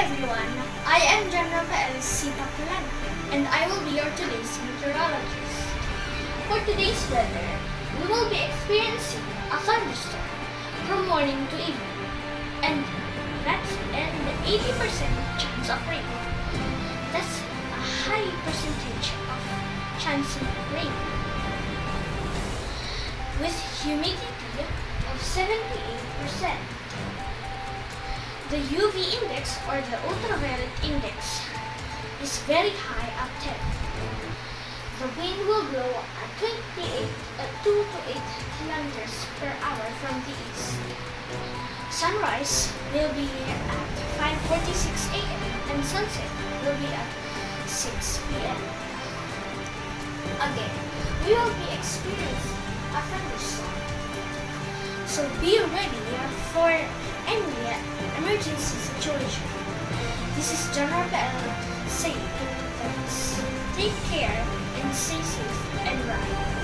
everyone, I am John Rafael Sitapulan, and I will be your today's meteorologist. For today's weather, we will be experiencing a thunderstorm from morning to evening, and that's an 80% chance of rain. That's a high percentage of chance of rain. With humidity of 78%. The UV index or the ultraviolet index is very high at 10. The wind will blow at 28, uh, 2 to 8 kilometers per hour from the east. Sunrise will be at 5.46 a.m. and sunset will be at 6 p.m. Again, we will be experiencing a thunderstorm. So be ready for This is John Rafael saying take care and stay safe and ride.